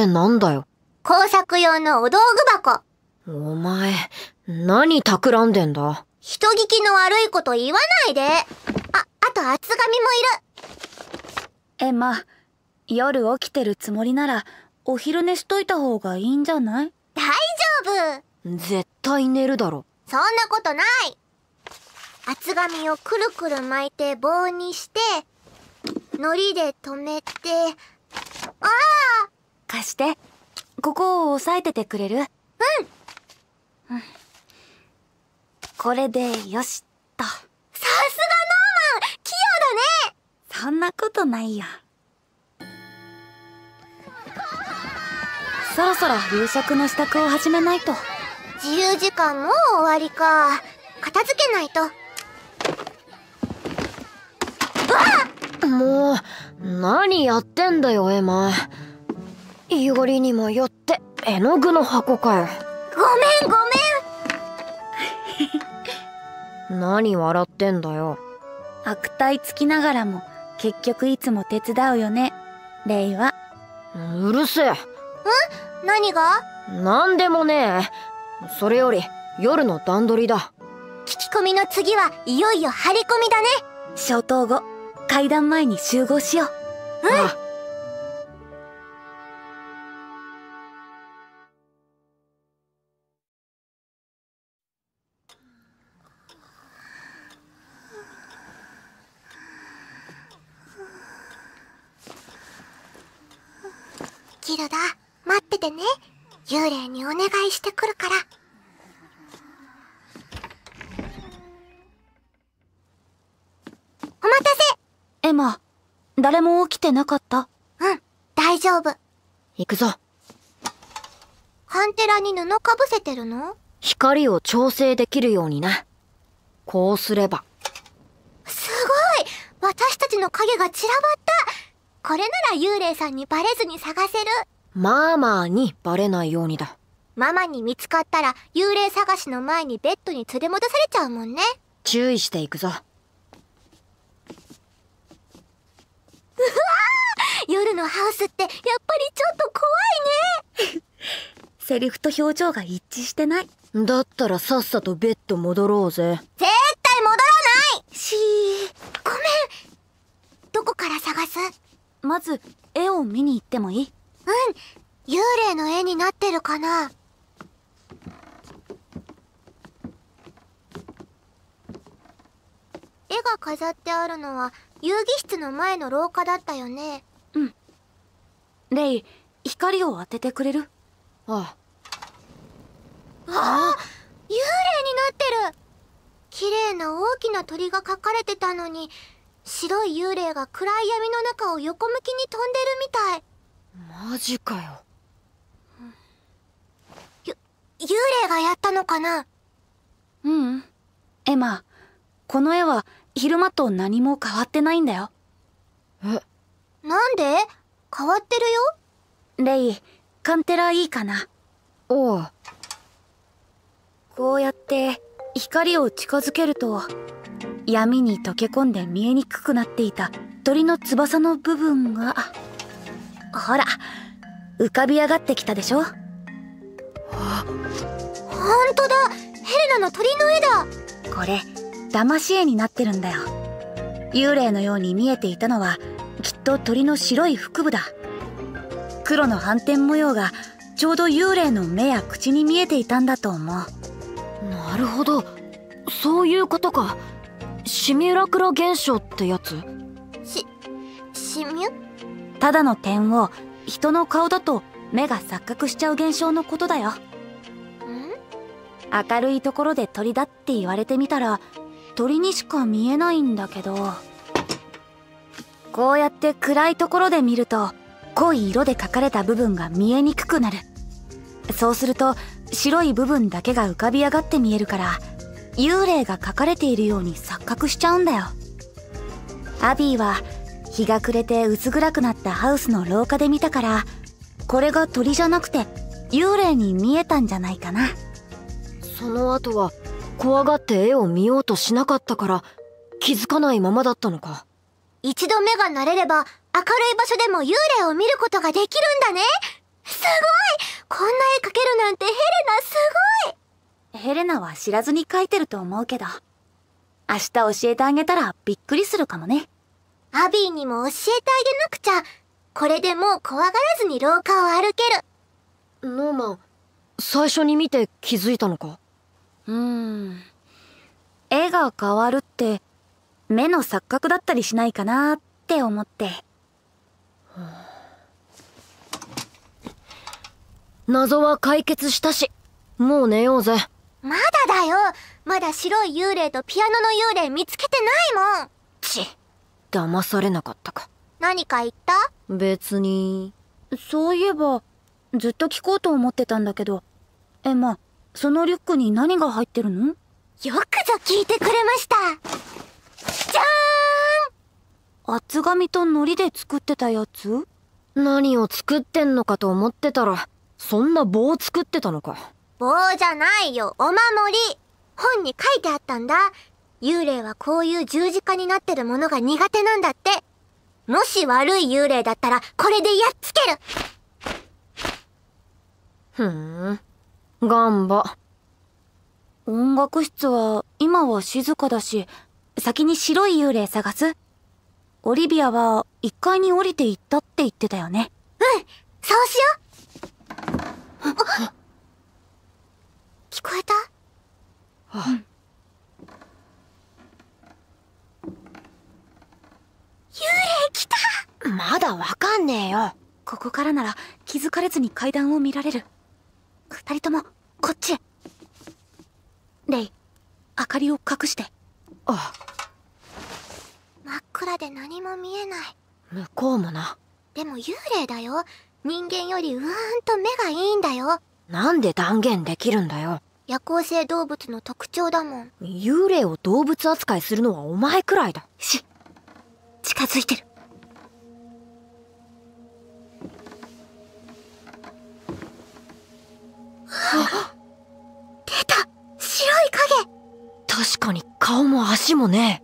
れなんだよ。工作用のお道具箱。お前何企んでんだ？人聞きの悪いこと言わないで。ああと厚紙もいる。エマ夜起きてるつもりならお昼寝しといた方がいいんじゃない？大丈夫。絶対寝るだろ。そんなことない。厚紙をくるくる巻いて棒にして糊で留めてああ貸して。ここを押さえててくれる？うん、うん、これでよしと。さすがノーマン。器用だね。そんなことないよ。そろそろ夕食の支度を始めないと。自由時間もう終わりか。片付けないと。もう何やってんだよエマよりにもよって絵の具の箱かよ。ごめんごめん。何笑ってんだよ。悪態つきながらも結局いつも手伝うよね。レイは。うるせえ。ん？何が？何でもねえ。それより夜の段取りだ。聞き込みの次はいよいよ張り込みだね。消灯後階段前に集合しよう。うん？ね。幽霊にお願いしてくるから。お待たせ。エマ誰も起きてなかった？うん大丈夫。行くぞ。カンテラに布かぶせてるの？光を調整できるようにな。こうすれば。すごい。私たちの影が散らばった。これなら幽霊さんにバレずに探せるマーマーにバレないようにだ。ママに見つかったら幽霊探しの前にベッドに連れ戻されちゃうもんね。注意していくぞ。うわ夜のハウスってやっぱりちょっと怖いね。セリフと表情が一致してない。だったらさっさとベッド戻ろうぜ。絶対戻らない！しー。ごめん。どこから探す？まず絵を見に行ってもいい？うん。幽霊の絵になってるかな。絵が飾ってあるのは遊戯室の前の廊下だったよね。うん。レイ光を当ててくれる？ああ。あ幽霊になってる。綺麗な大きな鳥が描かれてたのに白い幽霊が暗い闇の中を横向きに飛んでるみたいマジかよ。ゆ幽霊がやったのかな？ううん。エマこの絵は昼間と何も変わってないんだよ。え？なんで？変わってるよ？レイカンテラいいかな？おうこうやって光を近づけると闇に溶け込んで見えにくくなっていた鳥の翼の部分がほら浮かび上がってきたでしょ？ほんとだ。ヘレナの鳥の絵だ。これ騙し絵になってるんだよ。幽霊のように見えていたのはきっと鳥の白い腹部だ。黒の斑点模様がちょうど幽霊の目や口に見えていたんだと思う。なるほど。そういうことか。シミュラクラ現象ってやつ？しシミュ？ただの点を人の顔だと目が錯覚しちゃう現象のことだよ。明るいところで鳥だって言われてみたら鳥にしか見えないんだけど。こうやって暗いところで見ると濃い色で描かれた部分が見えにくくなる。そうすると白い部分だけが浮かび上がって見えるから幽霊が描かれているように錯覚しちゃうんだよ。アビーは日が暮れて薄暗くなったハウスの廊下で見たからこれが鳥じゃなくて幽霊に見えたんじゃないかな。その後は怖がって絵を見ようとしなかったから気づかないままだったのか。一度目が慣れれば明るい場所でも幽霊を見ることができるんだね。すごい！こんな絵描けるなんてヘレナすごい！ヘレナは知らずに描いてると思うけど明日教えてあげたらびっくりするかもねアビーにも教えてあげなくちゃ。これでもう怖がらずに廊下を歩ける。ノーマン最初に見て気づいたのか？うーん。絵が変わるって目の錯覚だったりしないかなって思って。謎は解決したしもう寝ようぜ。まだだよ。まだ白い幽霊とピアノの幽霊見つけてないもん。ち騙されなかったか。何か言った？別に。そういえばずっと聞こうと思ってたんだけど。エマそのリュックに何が入ってるの？よくぞ聞いてくれました。じゃ厚紙と糊で作ってたやつ？何を作ってんのかと思ってたらそんな棒作ってたのか。ーん棒じゃないよ。お守り。本に書いてあったんだ幽霊はこういう十字架になってるものが苦手なんだって。もし悪い幽霊だったらこれでやっつける。ふーん。ガンバ。音楽室は今は静かだし先に白い幽霊探す。オリビアは1階に降りて行ったって言ってたよね。うん。そうしよう。あ聞こえた？幽霊来た。まだわかんねえよ。ここからなら気づかれずに階段を見られる。二人ともこっちへ。レイ明かりを隠して。あ真っ暗で何も見えない。向こうもな。でも幽霊だよ。人間よりうーんと目がいいんだよ。なんで断言できるんだよ。夜行性動物の特徴だもん。幽霊を動物扱いするのはお前くらいだ。し近づいてる出た。白い影。確かに顔も足もね。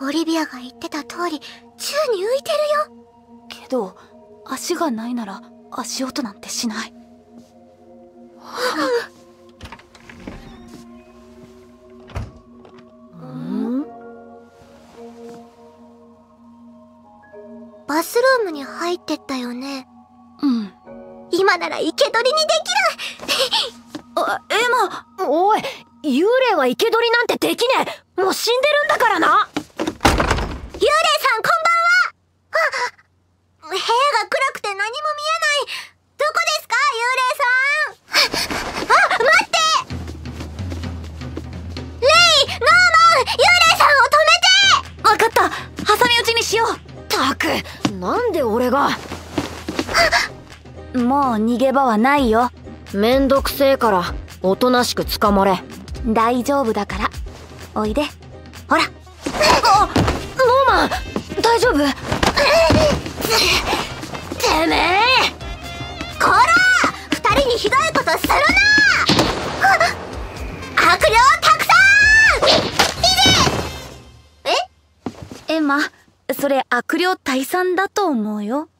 オリビアが言ってた通り宙に浮いてるよ。けど足がないなら足音なんてしない。えうん？バスルームに入ってったよね。うん今なら生け捕りにできる。あエマおい幽霊は生け捕りなんてできねえ。もう死んでるんだからな。幽霊さんこんばんは。あ部屋がもう逃げ場はないよ。めんどくせえからおとなしく捕まれ。大丈夫だから。おいで。ほら。ノーマン大丈夫？てめえ。こら二人にひどいことするな。あ悪霊たくさん。いでえエマそれ悪霊退散だと思うよ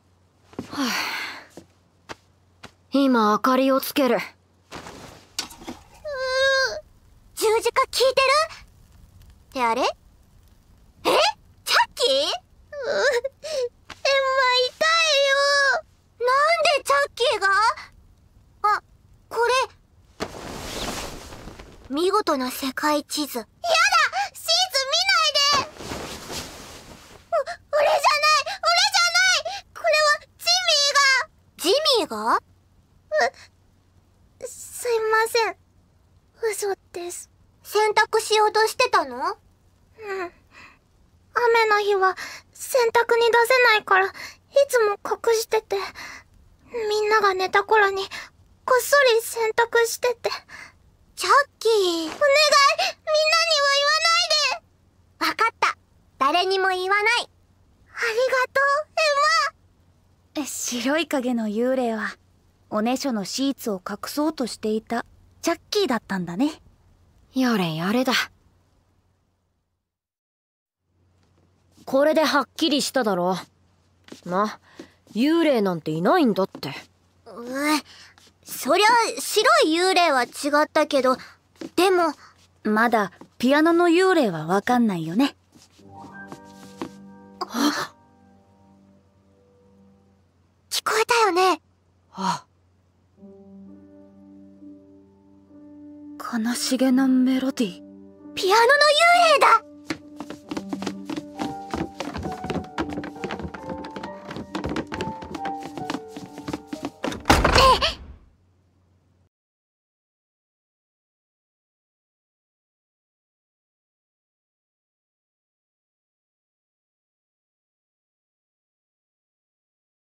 今明かりをつける。十字架効いてる？ってあれ？え？チャッキー？うエンマ痛いよ。なんでチャッキーが？あこれ。見事な世界地図やだシーツ見ないでう俺じゃない俺じゃないこれはジミーがジミーがうすいません嘘です洗濯しようとしてたの？うん。雨の日は洗濯に出せないからいつも隠しててみんなが寝た頃にこっそり洗濯してて。チャッキー。お願い。みんなには言わないで。わかった。誰にも言わない。ありがとうエえ白い影の幽霊はおねしょのシーツを隠そうとしていたチャッキーだったんだねやれやれだ。これではっきりしただろ。な幽霊なんていないんだって。うえそりゃ白い幽霊は違ったけどでもまだピアノの幽霊はわかんないよね。聞こえたよね。あ悲しげなメロディー。ピアノの幽霊だ。